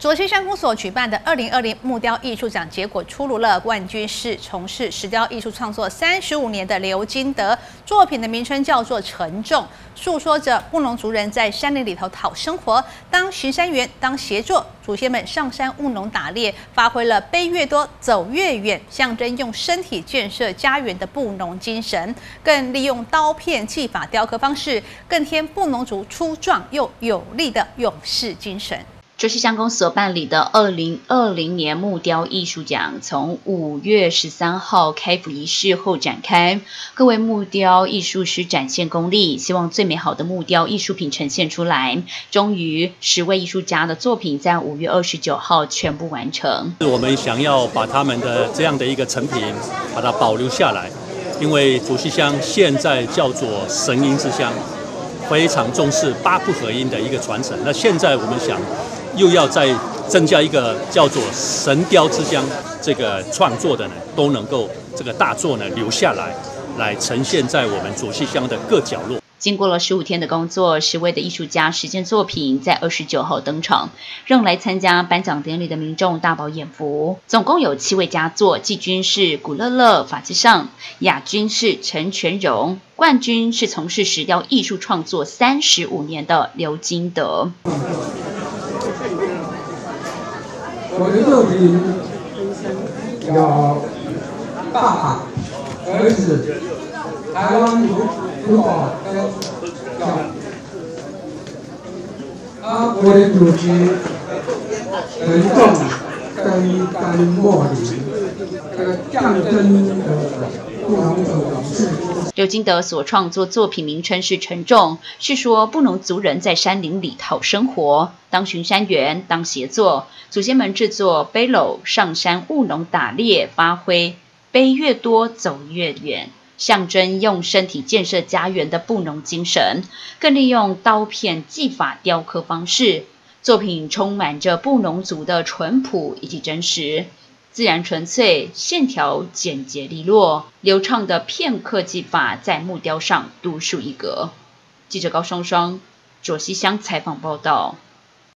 卓溪山公所举办的二零二零木雕艺术奖结果出炉了，冠军是从事石雕艺术创作三十五年的刘金德，作品的名称叫做《沉重》，诉说着布农族人在山林里头讨生活，当巡山员，当协作，祖先们上山务农打猎，发挥了背越多走越远，象征用身体建设家园的布农精神，更利用刀片技法雕刻方式，更添布农族粗壮又有力的勇士精神。卓溪乡公所办理的二零二零年木雕艺术奖，从五月十三号开府仪式后展开。各位木雕艺术师展现功力，希望最美好的木雕艺术品呈现出来。终于，十位艺术家的作品在五月二十九号全部完成。是我们想要把他们的这样的一个成品，把它保留下来，因为卓溪乡现在叫做神音之乡，非常重视八部合音的一个传承。那现在我们想。又要再增加一个叫做“神雕之江”这个创作的呢，都能够这个大作呢留下来，来呈现在我们左溪乡的各角落。经过了十五天的工作，十位的艺术家实践作品在二十九号登场，让来参加颁奖典礼的民众大饱眼福。总共有七位佳作，季军是古乐乐法之上，亚军是陈全荣，冠军是从事石雕艺术创作三十五年的刘金德。我有爸爸、儿子、台湾土土宝跟叫啊，我的主题沉重跟干茉莉，这个象征的不同的往事。刘金德所创作作品名称是《沉重》，是说布农族人在山林里讨生活，当巡山员，当协作，祖先们制作背篓上山务农打猎，发挥背越多走越远，象征用身体建设家园的布农精神，更利用刀片技法雕刻方式，作品充满着布农族的淳朴以及真实。自然纯粹，线条简洁利落，流畅的片刻技法在木雕上独树一格。记者高双双，卓西乡采访报道。